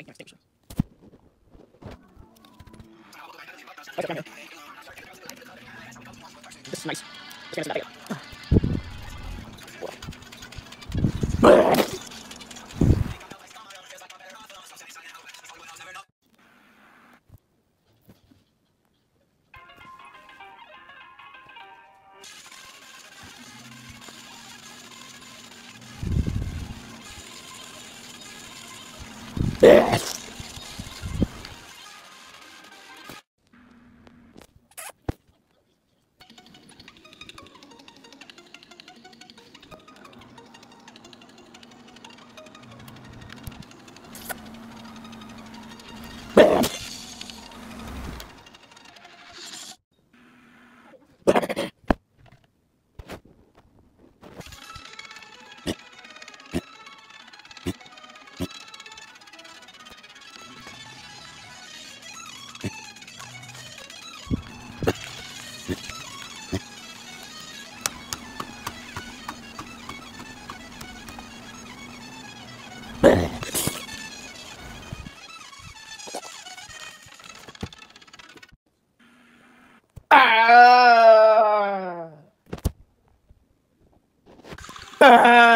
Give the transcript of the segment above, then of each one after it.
It. Okay, This is nice. This guy's not Ah!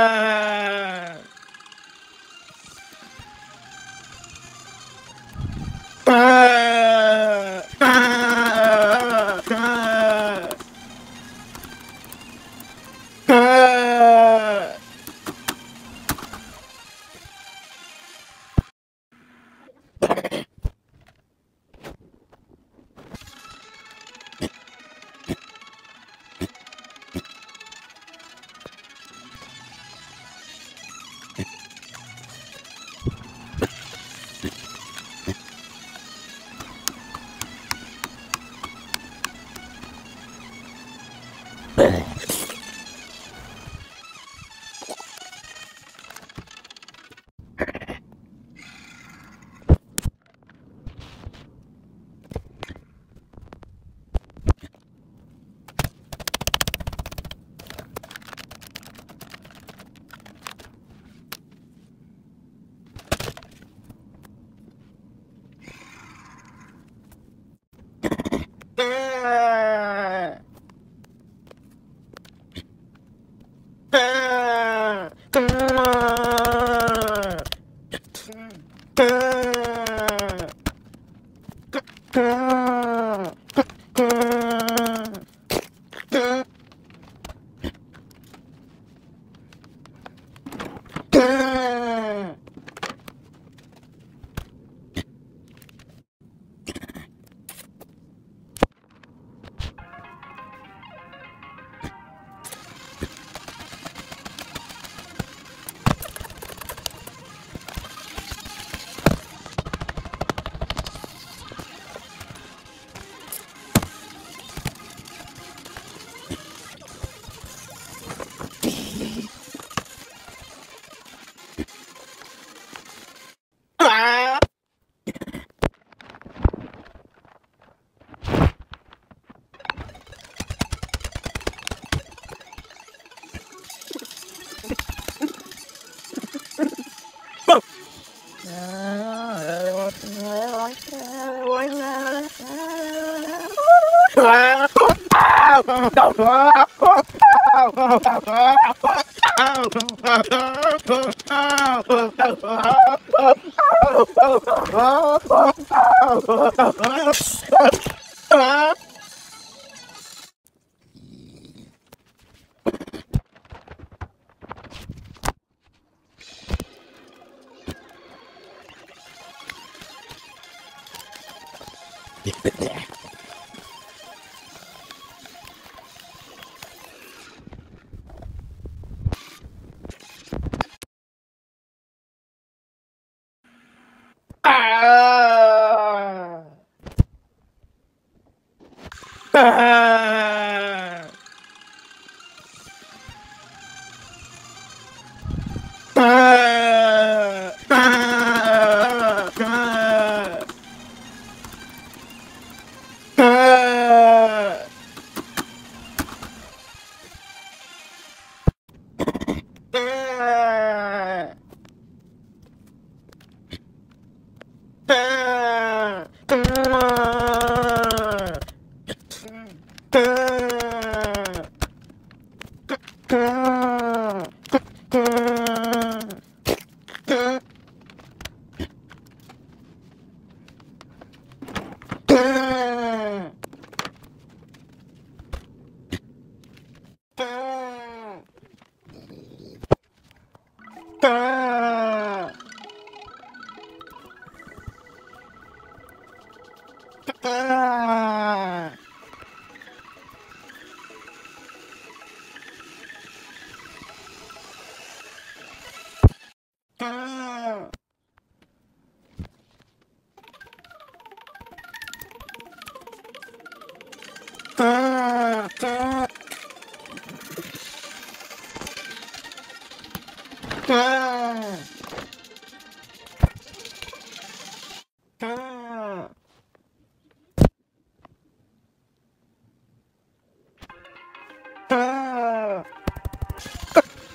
Toma. Oh,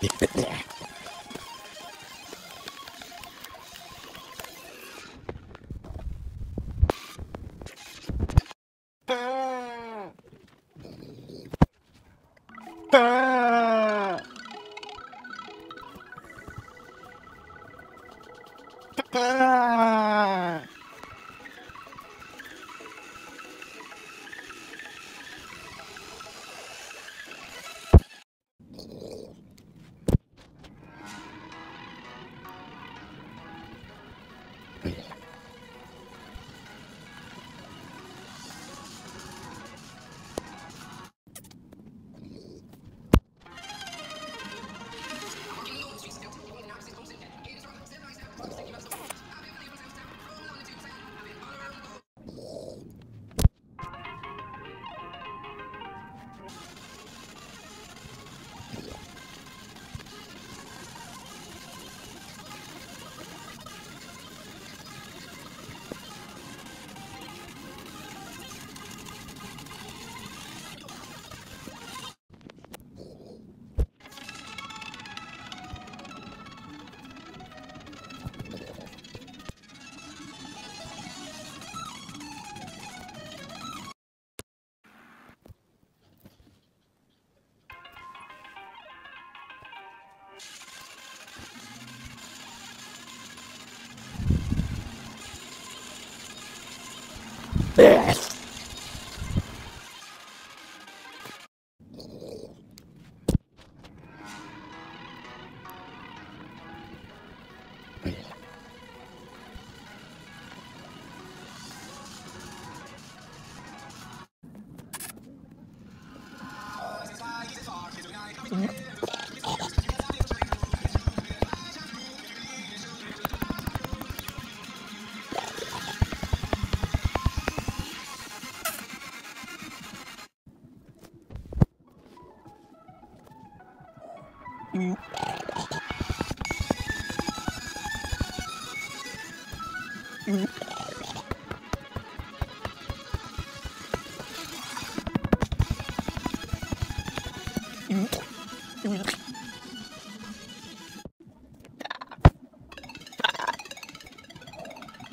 Yeah.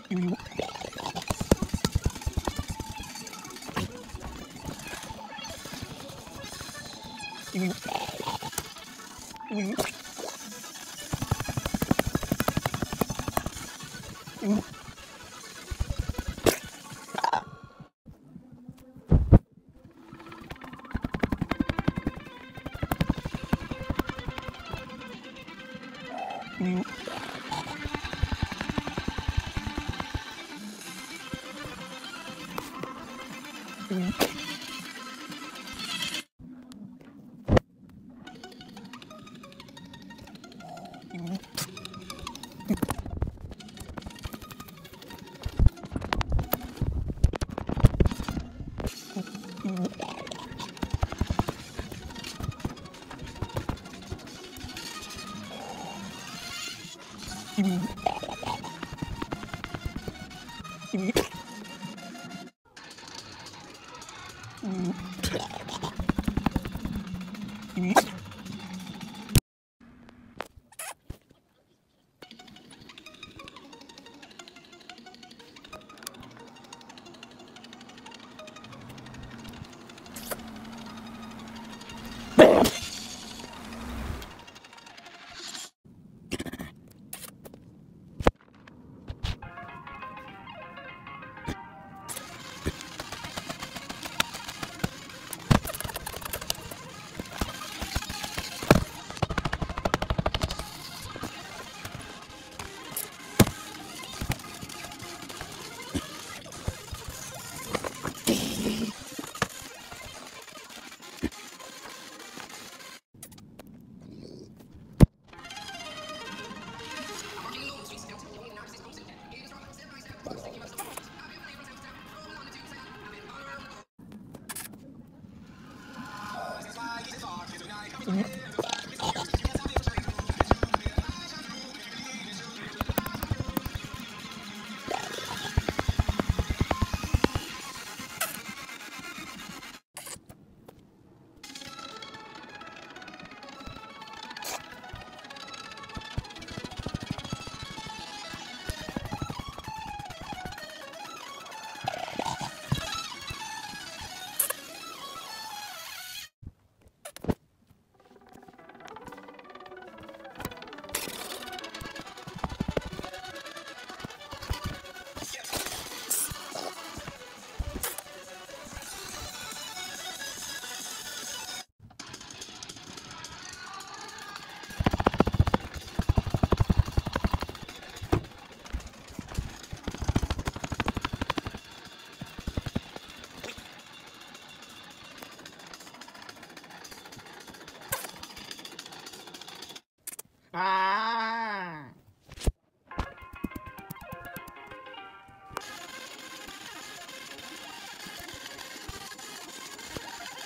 you want. Ah.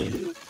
Yeah.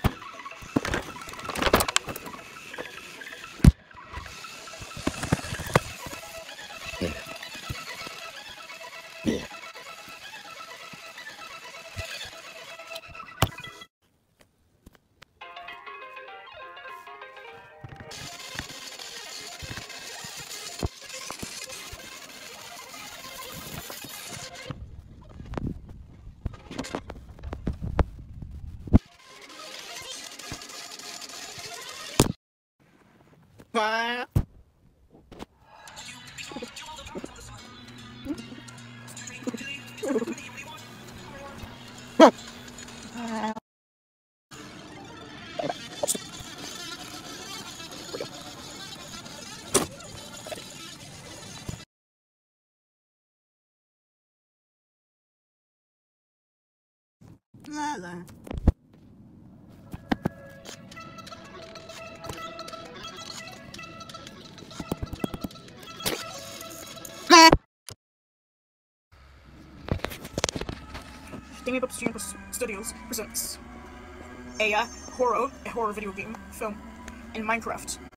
La. Damien Bob Studios presents a uh, horror, a horror video game film in Minecraft.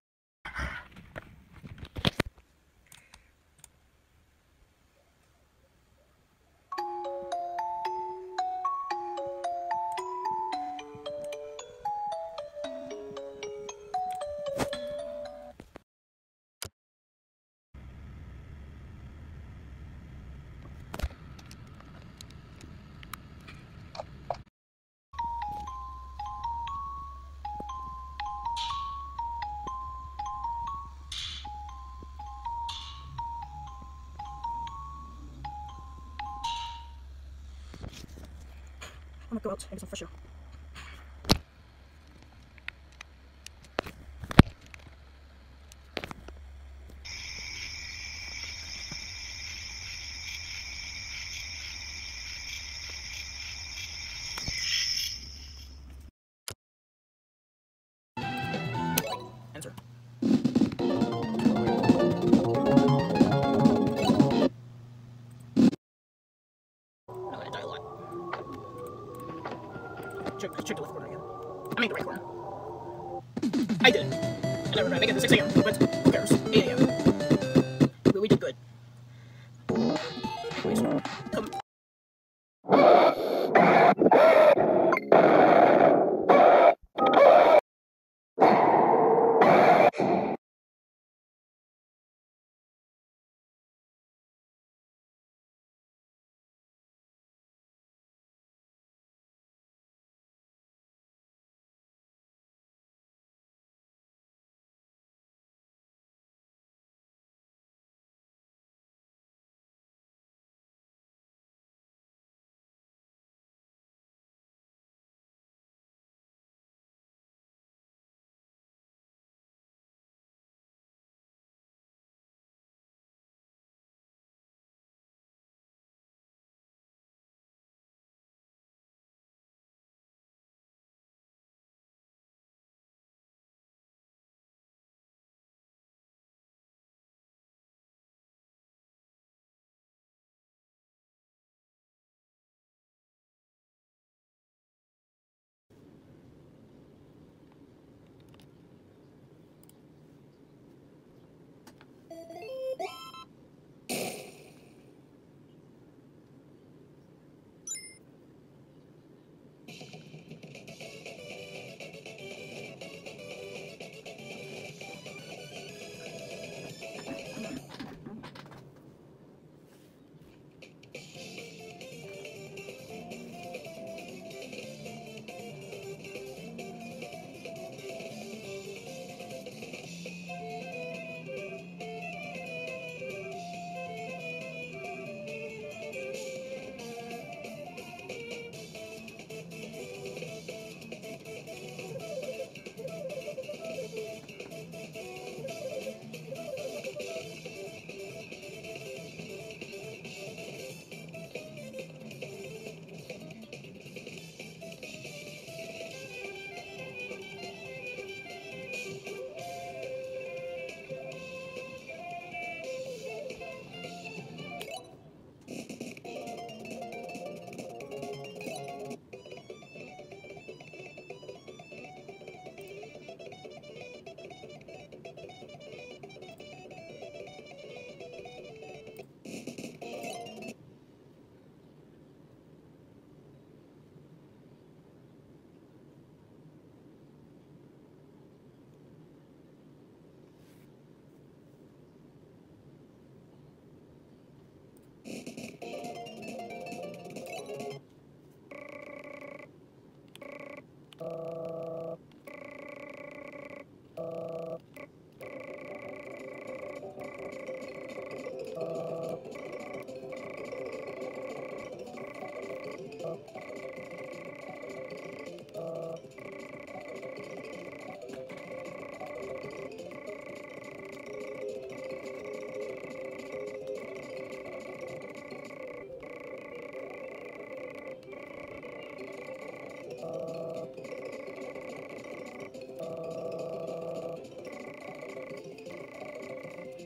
Gonna go out and get some fresh air. I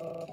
Uh...